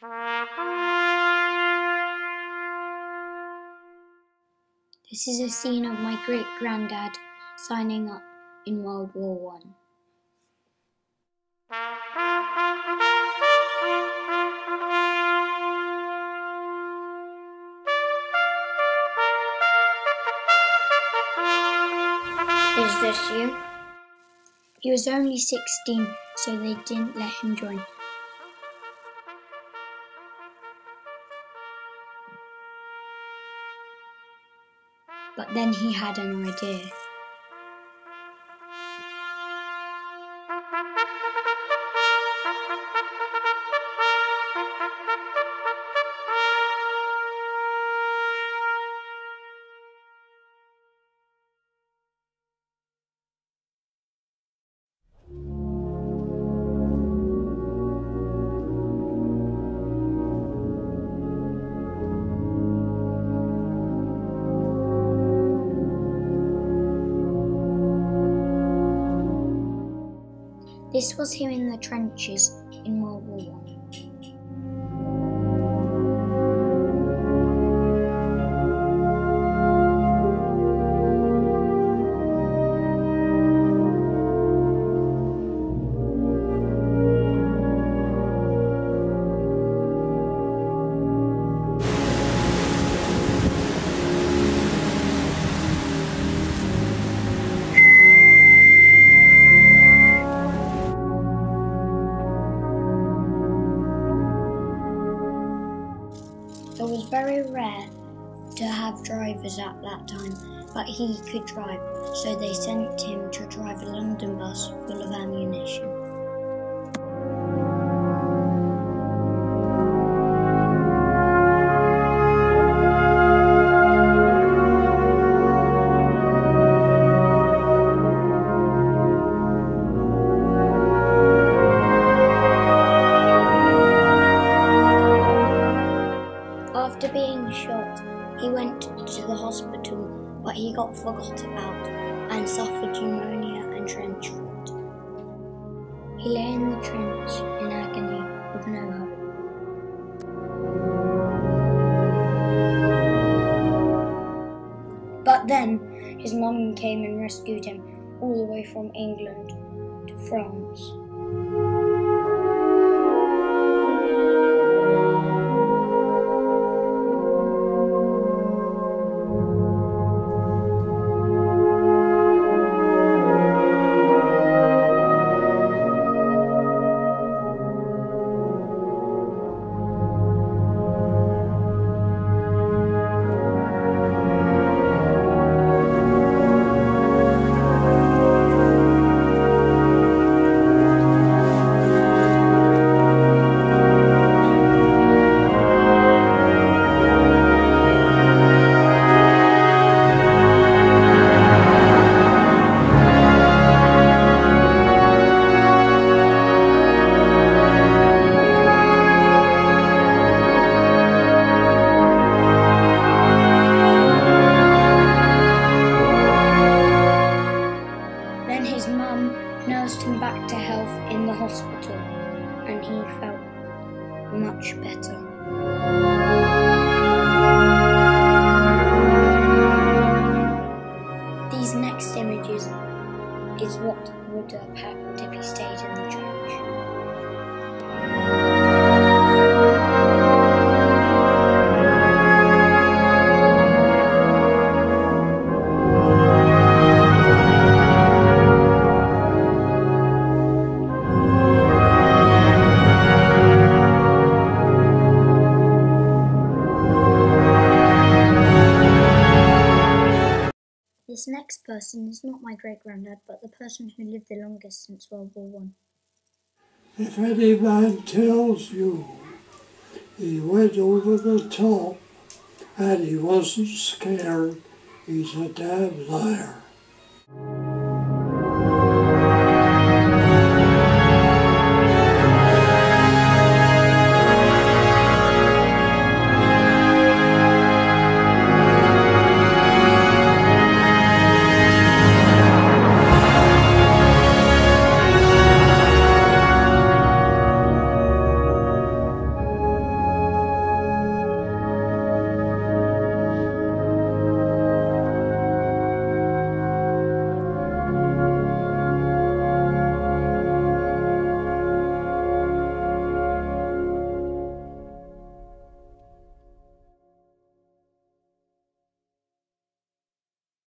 This is a scene of my great granddad signing up in World War One. Is this you? He was only 16, so they didn't let him join. But then he had an idea. This was him in the trenches very rare to have drivers at that time, but he could drive, so they sent him to drive a London bus full of ammunition. He got forgot about and suffered pneumonia and trench foot. He lay in the trench in agony with no hope. But then his mum came and rescued him all the way from England to France. This next person is not my great granddad, but the person who lived the longest since World War One. If any man tells you he went over the top and he wasn't scared, he's a damn liar.